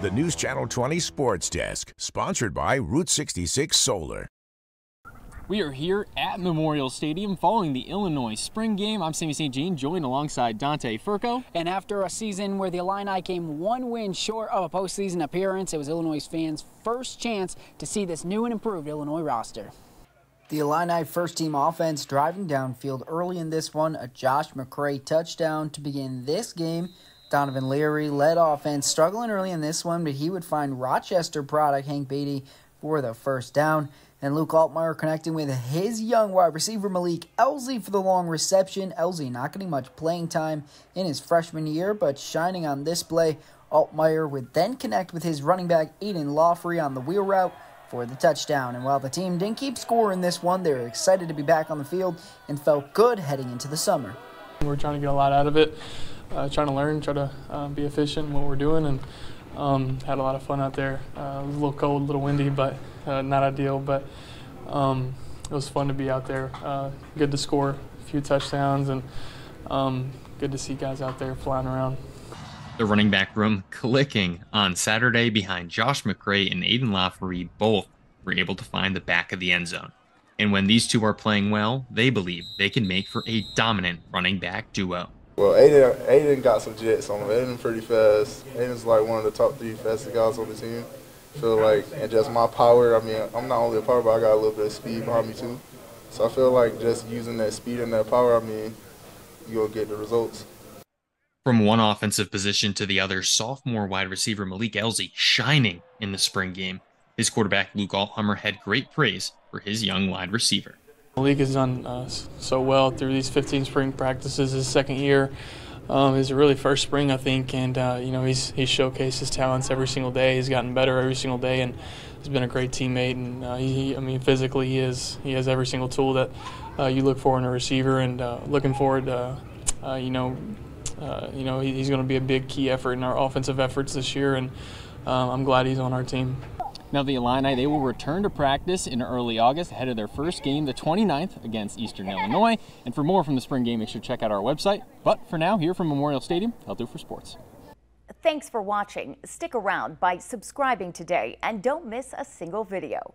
The News Channel 20 Sports Desk, sponsored by Route 66 Solar. We are here at Memorial Stadium following the Illinois spring game. I'm Sammy St. Jean, joined alongside Dante Furco. And after a season where the Illini came one win short of a postseason appearance, it was Illinois fans' first chance to see this new and improved Illinois roster. The Illini first team offense driving downfield early in this one, a Josh McCray touchdown to begin this game. Donovan Leary led offense, struggling early in this one, but he would find Rochester product Hank Beatty for the first down. And Luke Altmyer connecting with his young wide receiver Malik Elzy for the long reception. Elzy not getting much playing time in his freshman year, but shining on this play. Altmyer would then connect with his running back Aidan Laughery on the wheel route for the touchdown. And while the team didn't keep scoring this one, they were excited to be back on the field and felt good heading into the summer. We're trying to get a lot out of it uh, trying to learn, try to uh, be efficient in what we're doing, and um, had a lot of fun out there. Uh, it was a little cold, a little windy, but uh, not ideal. But um, it was fun to be out there. Uh, good to score a few touchdowns, and um, good to see guys out there flying around. The running back room clicking on Saturday behind Josh McCray and Aidan Laughery both were able to find the back of the end zone. And when these two are playing well, they believe they can make for a dominant running back duo. Well, Aidan, Aidan got some jets on him. Aidan pretty fast. Aidan's like one of the top three fastest guys on the team. Feel like, and just my power. I mean, I'm not only a power, but I got a little bit of speed behind me too. So I feel like just using that speed and that power. I mean, you'll get the results. From one offensive position to the other, sophomore wide receiver Malik Elzy shining in the spring game. His quarterback Luke Altmyer had great praise for his young wide receiver. Malik has done uh, so well through these 15 spring practices. His second year um, is really first spring, I think, and uh, you know he's he's showcased his talents every single day. He's gotten better every single day, and he's been a great teammate. And uh, he, I mean, physically, he is he has every single tool that uh, you look for in a receiver. And uh, looking forward, uh, you know, you know he's going to be a big key effort in our offensive efforts this year, and I'm glad he's on our team. Now the Illini, they will return to practice in early August ahead of their first game, the 29th, against Eastern Illinois. And for more from the spring game, make sure to check out our website. But for now, here from Memorial Stadium, I'll do for sports. Thanks for watching. Stick around by subscribing today and don't miss a single video.